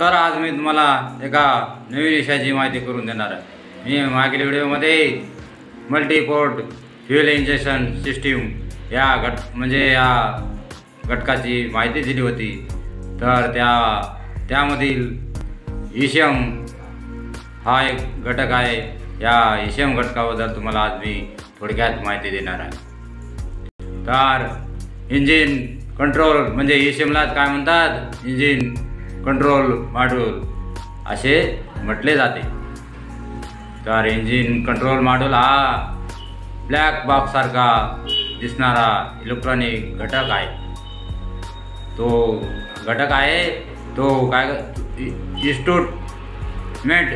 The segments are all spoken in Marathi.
तर आज मी तुम्हाला एका नवीन विषयाची माहिती करून देणार आहे. मी मागील व्हिडिओमध्ये मल्टीपोर्ट फ्युएल इंजेक्शन सिस्टीम या घट म्हणजे या घटकाची माहिती दिली होती. तर त्या त्यामधील इशियम हा एक घटक आहे. या इशियम घटकाबद्दल तुम्हाला आज मी थोडक्यात माहिती देणार आहे. तर इंजिन कंट्रोल म्हणजे इशियमलाच काय म्हणतात? इंजिन कंट्रोल मॉड्यूल असे म्हटले जाते. तर इंजिन कंट्रोल मॉड्यूल हा ब्लॅक बॉक्ससारखा दिसणारा इलेक्ट्रॉनिक घटक आहे. तो घटक आहे तो काय इन्स्ट्रुमेंट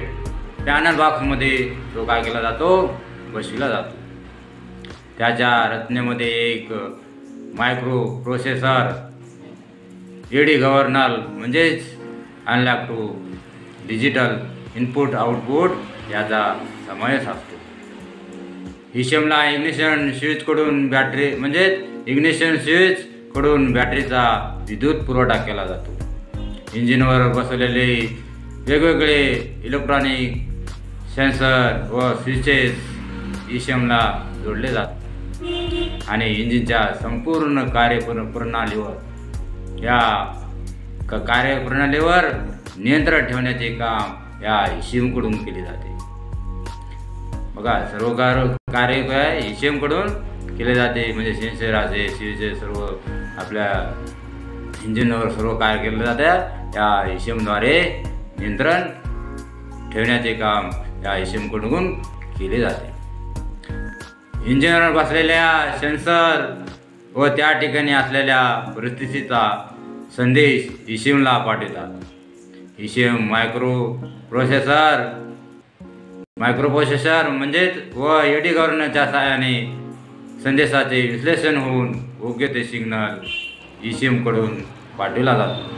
पॅनल बॉक्समध्ये तो काय केला जातो? बसविला जातो. त्याच्या रचनेमध्ये एक मायक्रो प्रोसेसर एडी गव्हर्नर म्हणजेच analogue to digital input output याचा समावेश असतो. इशियमला इग्निशन स्विचकडून बॅटरी म्हणजेच इग्निशन स्विचकडून बॅटरीचा विद्युत पुरवठा केला जातो. इंजिनवर बसवलेले वेगवेगळे इलेक्ट्रॉनिक सेन्सर व स्विचेस इशियमला जोडले जातात. आणि इंजिनच्या संपूर्ण कार्यपूर्ण प्रणालीवर या कार्यप्रणालीवर नियंत्रण ठेवण्याचे काम या इशियमकडून केले जाते. बघा सर्व कार कार्य काय इशियमकडून केले जाते. म्हणजे सेन्सर असे सीचे सर्व आपल्या इंजिनवर सर्व कार्य केले जातात या इशियमद्वारे नियंत्रण ठेवण्याचे काम या इशियमकडून केले जाते. इंजिनवर बसलेल्या सेन्सर व त्या ठिकाणी असलेल्या परिस्थितीचा संदेश इशियमला पाठवतात. इशियम मायक्रो प्रोसेसर. मायक्रो प्रोसेसर म्हणजेच व एडी गव्हर्नरच्या सहाय्याने संदेशाचे विश्लेषण होऊन योग्य ते सिग्नल इशियमकडून पाठविला जातो.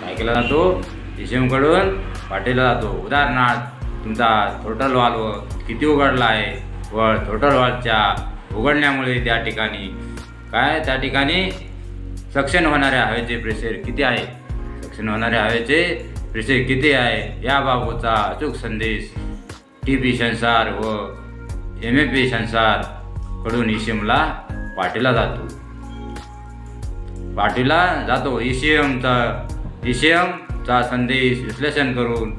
काय केला जातो? इशियमकडून पाठविला जातो. उदाहरणार्थ तुमचा थोटल वाल्व किती उघडला आहे व थोटल वाल्वच्या उघडण्यामुळे त्या ठिकाणी काय? त्या ठिकाणी सक्शन होणाऱ्या हवेचे प्रेशर किती आहे? सक्शन होणाऱ्या हवेचे प्रेशर किती आहे? याबाबतचा अचूक संदेश टी पी संसार व एम ए पी संसारकडून कडून इशियमला पाठविला जातो. पाठविला जातो. इशियमचा इशियमचा संदेश विश्लेषण करून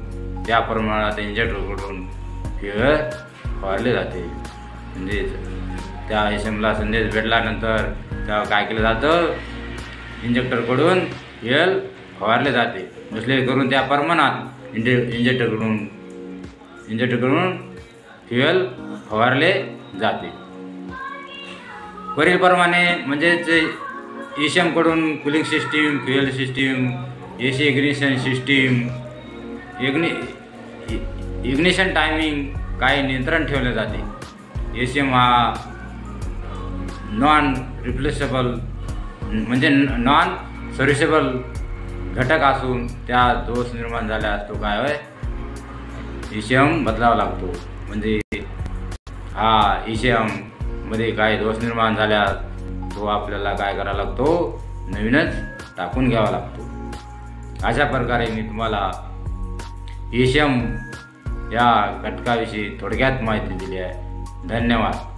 त्या प्रमाणात इंजेक्टरकडून फिअर फवारले जाते. म्हणजे त्या इशियमला संदेश भेटल्यानंतर त्या काय केलं जातं? इंजेक्टरकडून फ्युएल फवारले जाते. दुसरे करून त्या प्रमाणात इंजे इंजेक्टरकडून इंजेक्टरकडून फ्युएल फवारले जाते. वरीलप्रमाणे म्हणजेच ईशमकडून cooling system fuel system A C ignition system इग्नि ignition timing काही नियंत्रण ठेवले जाते. ए सी एम हा नॉन रिप्लेसेबल म्हणजे नॉन सर्व्हिसेबल घटक असून त्या दोष निर्माण झाल्यास तो काय होय? इशियम बदलावा लागतो. म्हणजे हा इशियममध्ये काही दोष निर्माण झाल्यास तो आपल्याला काय करावा लागतो? नवीनच टाकून घ्यावा लागतो. अशा प्रकारे मी तुम्हाला इशियम या घटकाविषयी थोडक्यात माहिती दिली आहे. धन्यवाद.